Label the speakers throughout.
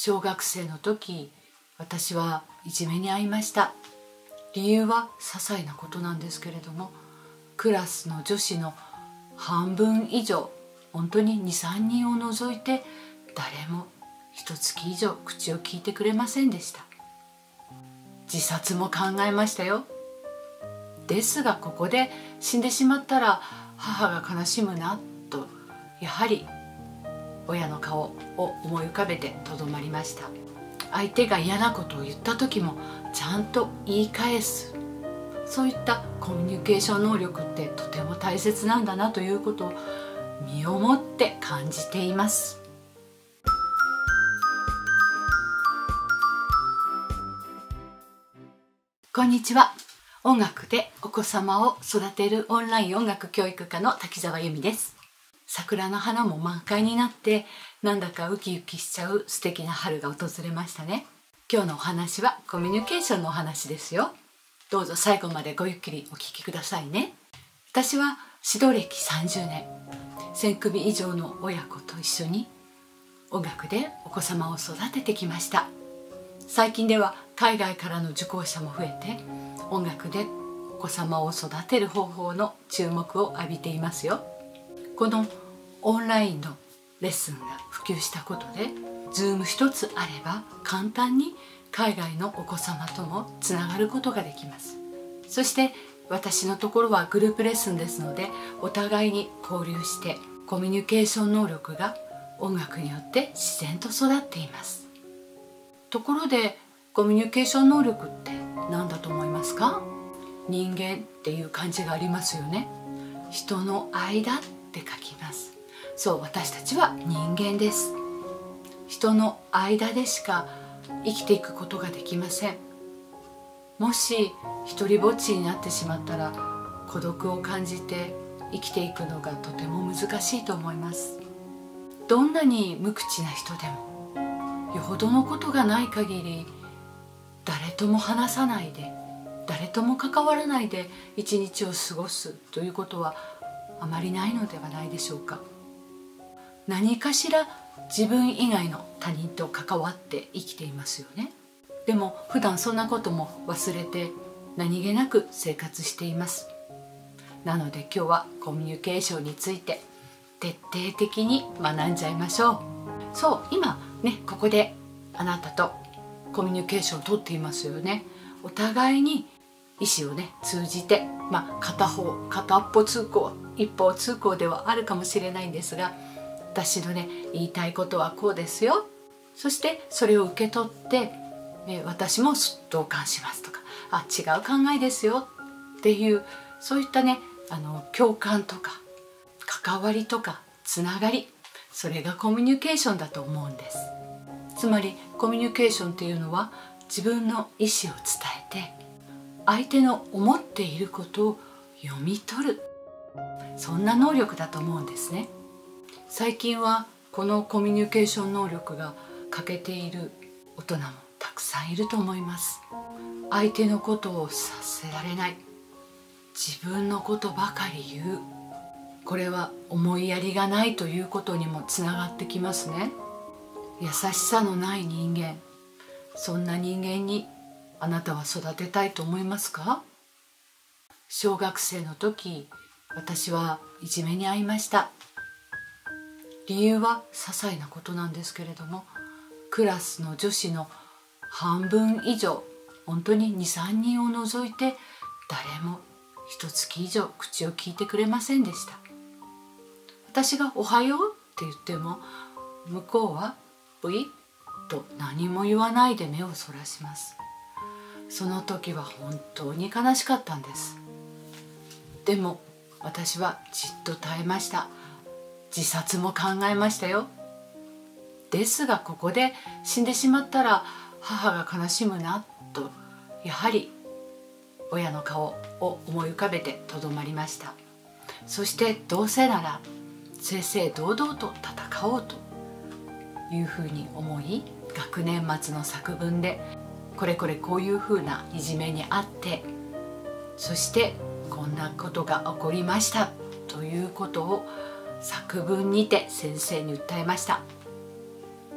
Speaker 1: 小学生の時私はいじめに遭いました。理由は些細なことなんですけれどもクラスの女子の半分以上本当に23人を除いて誰も一月以上口を聞いてくれませんでした。自殺も考えましたよ。ですがここで死んでしまったら母が悲しむなとやはり親の顔を思い浮かべてとどまりました。相手が嫌なことを言った時もちゃんと言い返す。そういったコミュニケーション能力ってとても大切なんだなということを身をもって感じています。こんにちは。音楽でお子様を育てるオンライン音楽教育科の滝沢由美です。桜の花も満開になってなんだかウキウキしちゃう素敵な春が訪れましたね。今日のお話はコミュニケーションのお話ですよ。どうぞ最後までごゆっくりお聞きくださいね。私は指導歴30年。1000組以上の親子と一緒に音楽でお子様を育ててきました。最近では海外からの受講者も増えて音楽でお子様を育てる方法の注目を浴びていますよ。このオンラインのレッスンが普及したことで Zoom 一つあれば簡単に海外のお子様ともつながることができます。そして私のところはグループレッスンですのでお互いに交流してコミュニケーション能力が音楽によって自然と育っています。ところでコミュニケーション能力って何だと思いますか？人間っていう感じがありますよね。人の間って書きます。そう私たちは人間です。人の間でしか生きていくことができません。もし一りぼっちになってしまったら孤独を感じて生きていくのがとても難しいと思います。どんなに無口な人でもよほどのことがない限り誰とも話さないで誰とも関わらないで一日を過ごすということはあまりないのではないでしょうか。何かしら自分以外の他人と関わって生きていますよね。でも普段そんなことも忘れて何気なく生活しています。なので今日はコミュニケーションについて徹底的に学んじゃいましょう。そう今ねここであなたとコミュニケーションをとっていますよね。お互いに意思をね通じてまあ片方片っぽ通行一方通行ではあるかもしれないんですが私のね言いたいことはこうですよ。そしてそれを受け取って、ね、私も同感しますとかあ違う考えですよっていうそういったねあの共感とか関わりとかつながりそれがコミュニケーションだと思うんです。つまりコミュニケーションっていうのは自分の意思を伝えて相手の思っていることを読み取る。そんな能力だと思うんですね。最近はこのコミュニケーション能力が欠けている大人もたくさんいると思います。相手のことをさせられない。自分のことばかり言う。これは思いやりがないということにもつながってきますね。優しさのない人間。そんな人間にあなたは育てたいと思いますか？小学生の時私はいじめに遭いました。理由は些細なことなんですけれどもクラスの女子の半分以上本当に23人を除いて誰も一月以上口を聞いてくれませんでした。私が「おはよう」って言っても向こうは「ブイ?」と何も言わないで目をそらします。その時は本当に悲しかったんです。でも私はじっと耐えました。自殺も考えましたよ。ですがここで死んでしまったら母が悲しむなとやはり親の顔を思い浮かべてとどまりました。そしてどうせなら正々堂々と戦おうというふうに思い学年末の作文でこれこれこういうふうないじめにあってそしてこんなことが起こりましたということを作文にて先生に訴えました。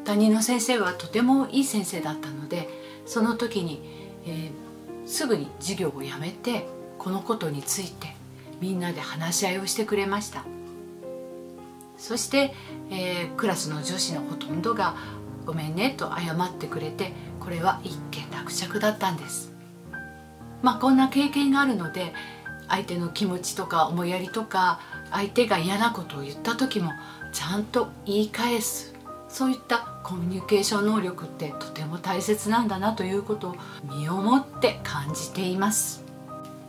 Speaker 1: 担任の先生はとてもいい先生だったのでその時に、えー、すぐに授業をやめてこのことについてみんなで話し合いをしてくれました。そして、えー、クラスの女子のほとんどが「ごめんね」と謝ってくれてこれは一件落着だったんです。まあこんな経験があるので相手の気持ちとか思いやりとか相手が嫌なことを言った時もちゃんと言い返す。そういったコミュニケーション能力ってとても大切なんだなということを身をもって感じています。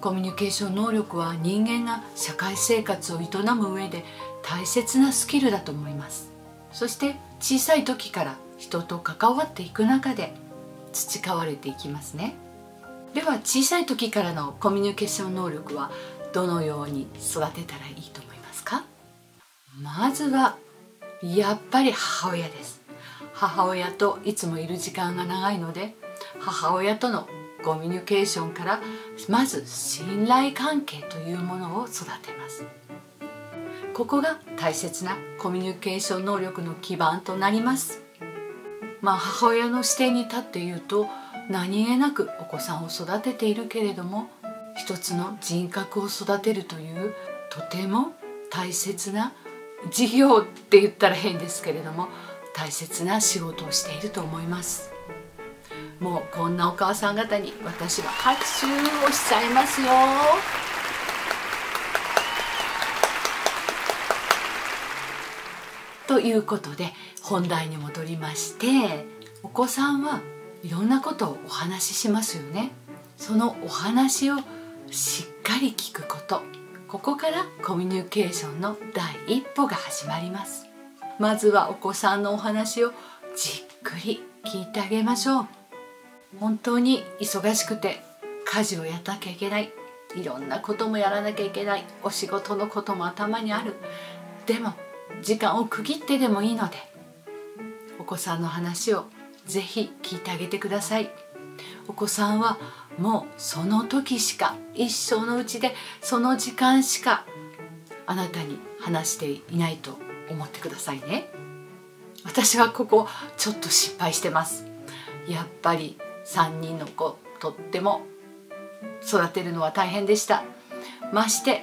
Speaker 1: コミュニケーション能力は人間が社会生活を営む上で大切なスキルだと思います。そして小さい時から人と関わっていく中で培われていきますね。では小さい時からのコミュニケーション能力はどのように育てたらいいと思いますか？まずはやっぱり母親です。母親といつもいる時間が長いので母親とのコミュニケーションからまず信頼関係というものを育てます。ここが大切なコミュニケーション能力の基盤となります。まあ母親の視点に立って言うと何気なくお子さんを育てているけれども一つの人格を育てるというとても大切な事業って言ったら変ですけれども大切な仕事をしていると思います。もうこんなお母さん方に私は拍手をしちゃいますよ。ということで本題に戻りましてお子さんはいろんなことをお話ししますよね。そのお話をしっかり聞くこと。ここからコミュニケーションの第一歩が始まります。まずはお子さんのお話をじっくり聞いてあげましょう。本当に忙しくて家事をやらなきゃいけない。いろんなこともやらなきゃいけない。お仕事のことも頭にある。でも時間を区切ってでもいいのでお子さんの話をぜひ聞いてあげてください。お子さんはもうその時しか一生のうちでその時間しかあなたに話していないと思ってくださいね。私はここちょっと失敗してます。やっぱり3人の子とっても育てるのは大変でした。まして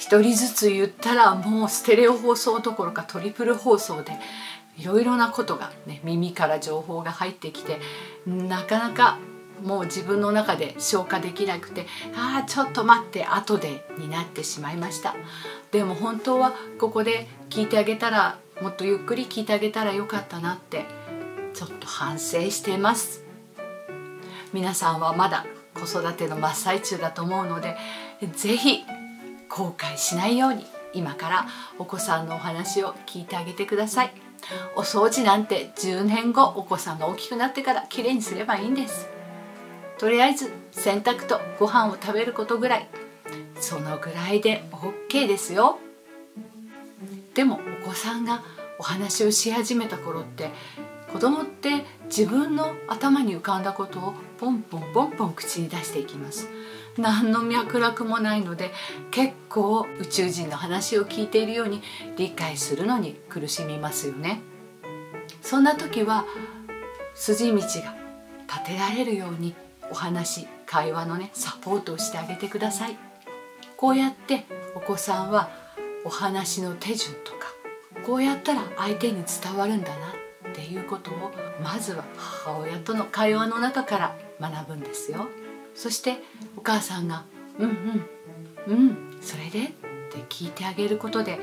Speaker 1: 1人ずつ言ったらもうステレオ放送どころかトリプル放送でいろいろなことがね耳から情報が入ってきてなかなかもう自分の中で消化できなくてああちょっと待って後でになってしまいました。でも本当はここで聞いてあげたらもっとゆっくり聞いてあげたらよかったなってちょっと反省してます。皆さんはまだ子育ての真っ最中だと思うので是非後悔しないように今からお子さんのお話を聞いてあげてください。お掃除なんて10年後お子さんが大きくなってからきれいにすればいいんです。とりあえず洗濯とご飯を食べることぐらい。そのぐらいで OK ですよ。でもお子さんがお話をし始めた頃って子供って自分の頭に浮かんだことをポンポンポンポン口に出していきます。何の脈絡もないので結構宇宙人の話を聞いているように理解するのに苦しみますよね。そんな時は筋道が立てられるようにお話会話のねサポートをしてあげてください。こうやってお子さんはお話の手順とかこうやったら相手に伝わるんだなっていうことをまずは母親との会話の中から学ぶんですよ。そしてお母さんが「うんうんうんそれで?」って聞いてあげることで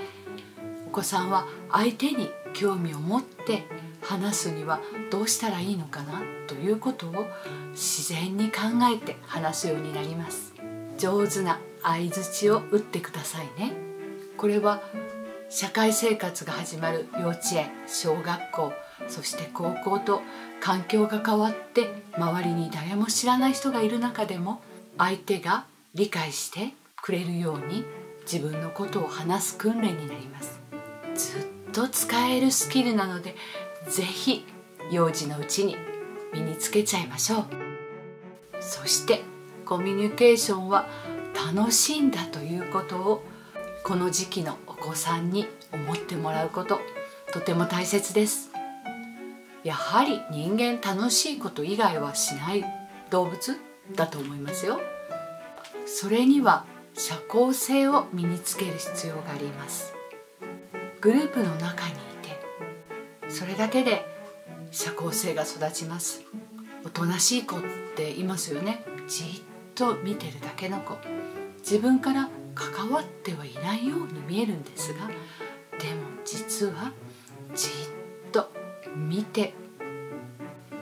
Speaker 1: お子さんは相手に興味を持って話すにはどうしたらいいのかなということを自然に考えて話すようになります上手な相づちを打ってくださいねこれは社会生活が始まる幼稚園小学校そして高校と環境が変わって周りに誰も知らない人がいる中でも相手が理解してくれるように自分のことを話す訓練になります。ずっと使えるスキルなので是非幼児のうちに身につけちゃいましょう。そしてコミュニケーションは楽しんだということをこの時期のお子さんに思ってもらうこととても大切です。やはり人間楽しいこと以外はしない動物だと思いますよ。それには社交性を身につける必要があります。グループの中にいてそれだけで社交性が育ちます。おとなしい子っていますよね。じっと見てるだけの子。自分から関わってはいないように見えるんですがでも実はじっと見て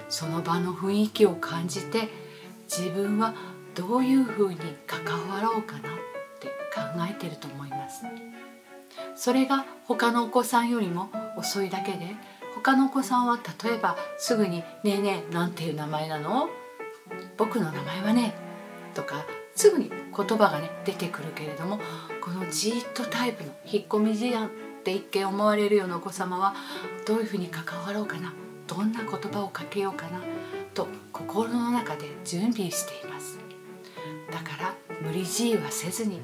Speaker 1: その場の雰囲気を感じて自分はどういうふうに関わろうかなって考えてると思います。それが他のお子さんよりも遅いだけで他のお子さんは例えばすぐに「ねえねえなんていう名前なの？僕の名前はね」とかすぐに言葉がね出てくるけれどもこのじーっとタイプの引っ込み思案って一見思われるようなお子様はどういうふうに関わろうかなどんな言葉をかけようかなと心の中で準備しています。だから無理強いはせずに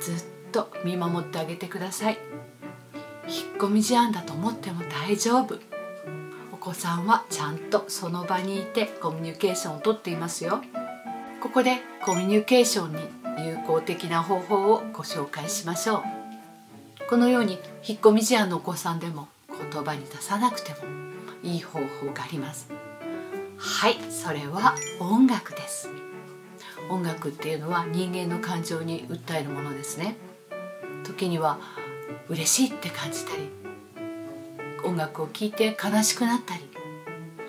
Speaker 1: ずっと見守ってあげてください。引っ込み思案だと思っても大丈夫。お子さんはちゃんとその場にいてコミュニケーションをとっていますよ。ここでコミュニケーションに有効的な方法をご紹介しましょう。このように引っ込み思案のお子さんでも言葉に出さなくてもいい方法があります。はいそれは音楽です。音楽っていうのは人間の感情に訴えるものですね。時には嬉しいって感じたり音楽を聴いて悲しくなったり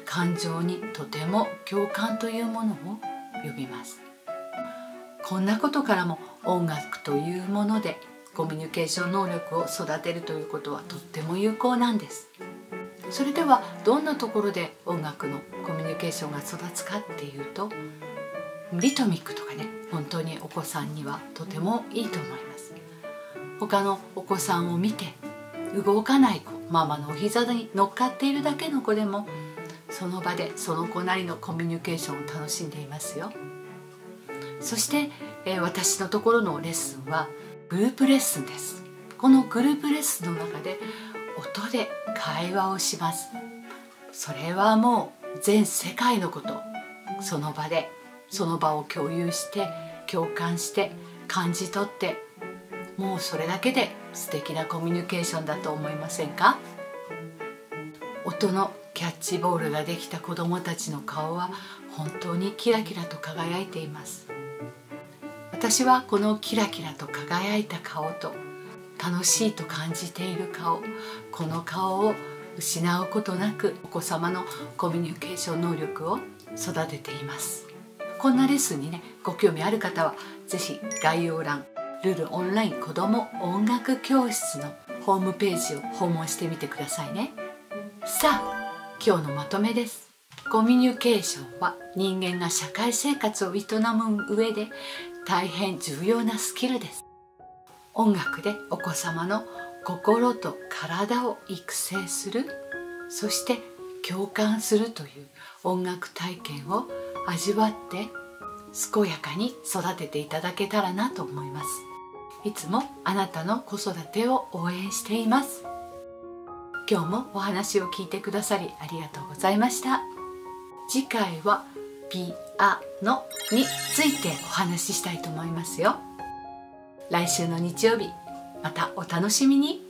Speaker 1: 感情にとても共感というものを呼びます。こんなことからも音楽というものでコミュニケーション能力を育てるということはとっても有効なんです。それではどんなところで音楽のコミュニケーションが育つかっていうとリトミックとかね本当にお子さんにはとてもいいと思います。他のお子さんを見て動かない子ママのお膝に乗っかっているだけの子でもその場でその子なりのコミュニケーションを楽しんでいますよ。そして、えー、私のところのレッスンはグループレッスンです。このグループレッスンの中で音で会話をします。それはもう全世界のこと。その場でその場を共有して共感して感じ取ってもうそれだけで素敵なコミュニケーションだと思いませんか？音のキャッチボールができた子どもたちの顔は本当にキラキラと輝いています。私はこのキラキラと輝いた顔と楽しいと感じている顔この顔を失うことなくお子様のコミュニケーション能力を育てています。こんなレッスンにねご興味ある方は是非概要欄ルルオンライン子ども音楽教室のホームページを訪問してみてくださいね。さあ今日のまとめです。コミュニケーションは人間が社会生活を営む上で大変重要なスキルです。音楽でお子様の心と体を育成する。そして共感するという音楽体験を味わって健やかに育てていただけたらなと思います。いつもあなたの子育てを応援しています。今日もお話を聞いてくださりありがとうございました。次回はピアノについてお話ししたいと思いますよ。来週の日曜日またお楽しみに。